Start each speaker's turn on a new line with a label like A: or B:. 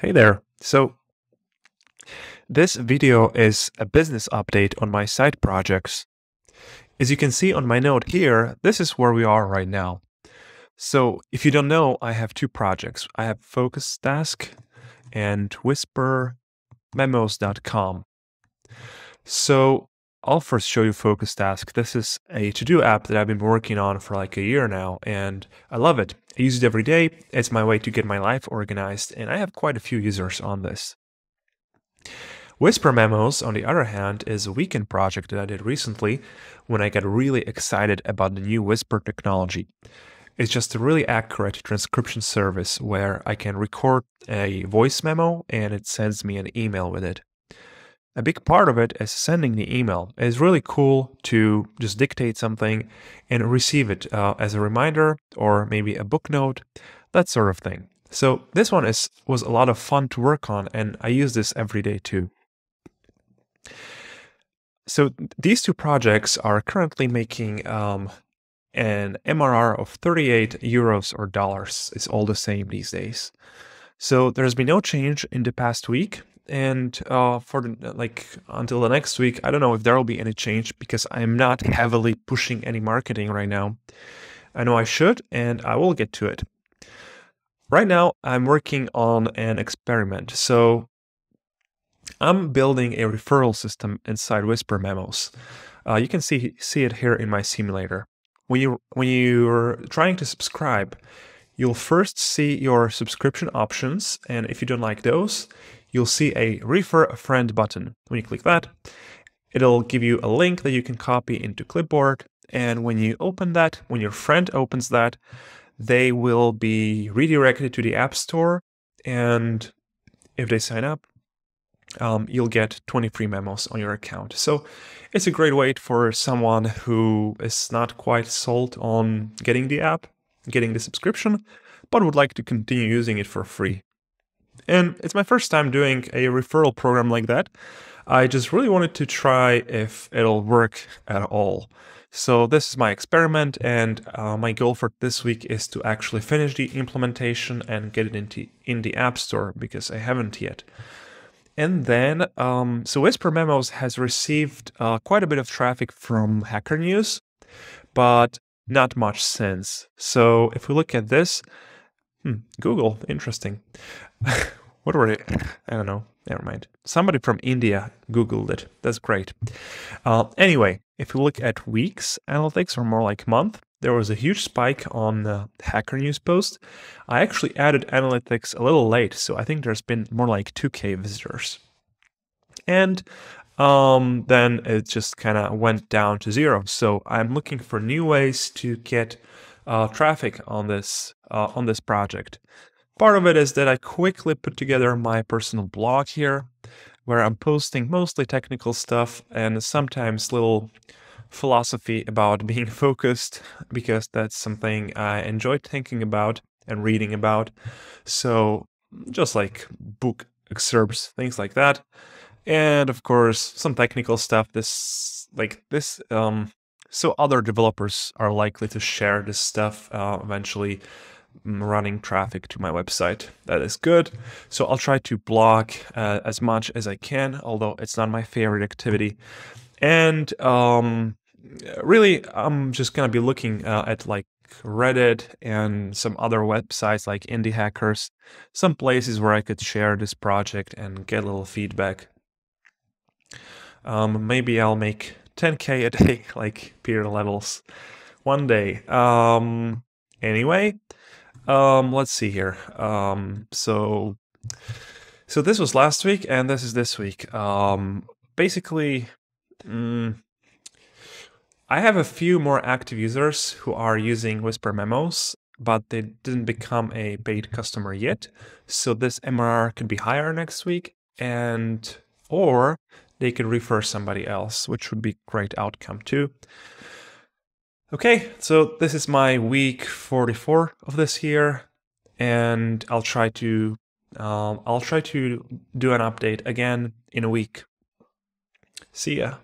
A: Hey there. So this video is a business update on my side projects. As you can see on my note here, this is where we are right now. So if you don't know, I have two projects. I have Focus Task and WhisperMemos.com. So I'll first show you Focus Task. This is a to-do app that I've been working on for like a year now, and I love it. I use it every day. It's my way to get my life organized, and I have quite a few users on this. Whisper Memos, on the other hand, is a weekend project that I did recently when I got really excited about the new Whisper technology. It's just a really accurate transcription service where I can record a voice memo and it sends me an email with it. A big part of it is sending the email. It's really cool to just dictate something and receive it uh, as a reminder or maybe a book note, that sort of thing. So this one is was a lot of fun to work on and I use this every day too. So these two projects are currently making um, an MRR of 38 euros or dollars. It's all the same these days. So there's been no change in the past week and uh, for the, like until the next week, I don't know if there will be any change because I'm not heavily pushing any marketing right now. I know I should, and I will get to it. Right now, I'm working on an experiment. So I'm building a referral system inside Whisper Memos. Uh, you can see see it here in my simulator. When you when you're trying to subscribe, you'll first see your subscription options, and if you don't like those, you'll see a refer a friend button. When you click that, it'll give you a link that you can copy into clipboard. And when you open that, when your friend opens that, they will be redirected to the App Store. And if they sign up, um, you'll get 20 free memos on your account. So it's a great way for someone who is not quite sold on getting the app, getting the subscription, but would like to continue using it for free. And it's my first time doing a referral program like that. I just really wanted to try if it'll work at all. So this is my experiment and uh, my goal for this week is to actually finish the implementation and get it into in the App Store because I haven't yet. And then, um, so Whisper Memos has received uh, quite a bit of traffic from Hacker News, but not much since. So if we look at this, Hmm, Google, interesting. what were they? I don't know. Never mind. Somebody from India Googled it. That's great. Uh, anyway, if you look at weeks analytics or more like month, there was a huge spike on the Hacker News post. I actually added analytics a little late, so I think there's been more like 2K visitors. And um, then it just kind of went down to zero. So I'm looking for new ways to get uh, traffic on this uh, on this project. Part of it is that I quickly put together my personal blog here, where I'm posting mostly technical stuff and sometimes little philosophy about being focused, because that's something I enjoy thinking about and reading about. So just like book excerpts, things like that. And of course, some technical stuff. This like this um so other developers are likely to share this stuff uh, eventually mm, running traffic to my website. That is good. So I'll try to blog uh, as much as I can, although it's not my favorite activity. And um, really, I'm just going to be looking uh, at like Reddit and some other websites like Indie Hackers, some places where I could share this project and get a little feedback. Um, maybe I'll make 10k a day, like Pieter Levels, one day. Um, anyway, um, let's see here. Um, so, so this was last week, and this is this week. Um, basically, mm, I have a few more active users who are using Whisper Memos, but they didn't become a paid customer yet. So this MRR could be higher next week, and or they could refer somebody else, which would be great outcome too. Okay, so this is my week 44 of this year, and I'll try to um, I'll try to do an update again in a week. See ya.